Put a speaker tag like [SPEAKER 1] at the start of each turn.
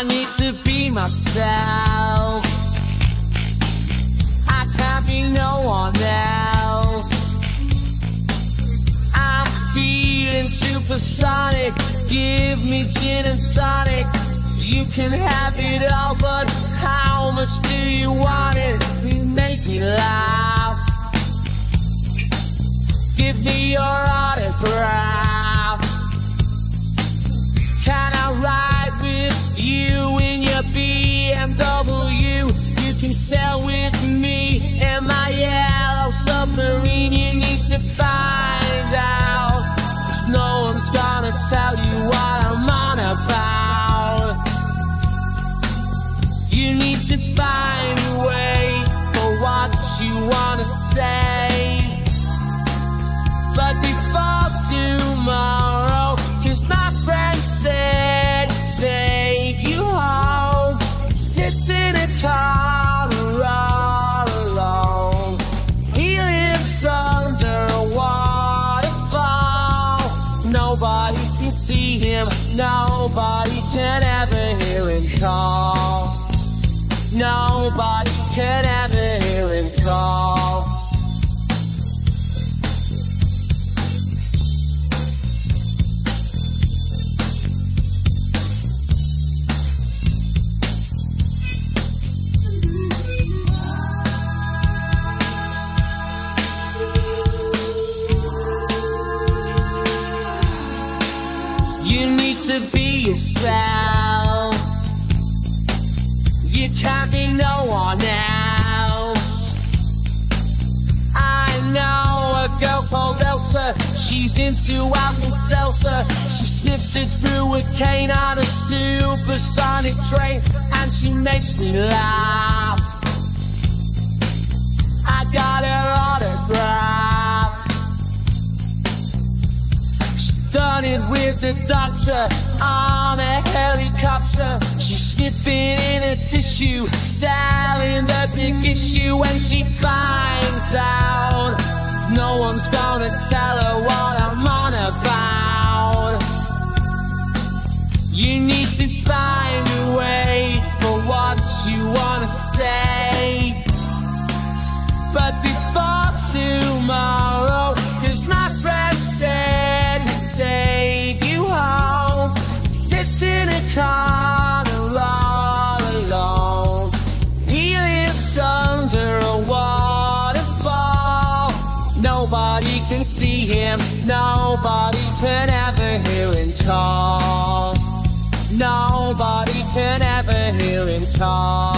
[SPEAKER 1] I need to be myself. I can't be no one else. I'm feeling supersonic. Give me gin and tonic. You can have it all, but how much do you want it? You make me laugh. Give me your autograph. With me in my yellow submarine. You need to find out. Cause no one's gonna tell you Nobody can see him, nobody can ever hear him call. Nobody can ever hear him call. To be yourself. You can't be no one else. I know a girl called Elsa. She's into Alka Seltzer. She sniffs it through a cane on a supersonic train, and she makes me laugh. Done it with the doctor on a helicopter. She's sniffing in a tissue, selling the big issue when she finds out. No one's gonna tell her what I'm on about. You need to find a way for what you wanna say. him. Nobody can ever hear him talk. Nobody can ever hear him talk.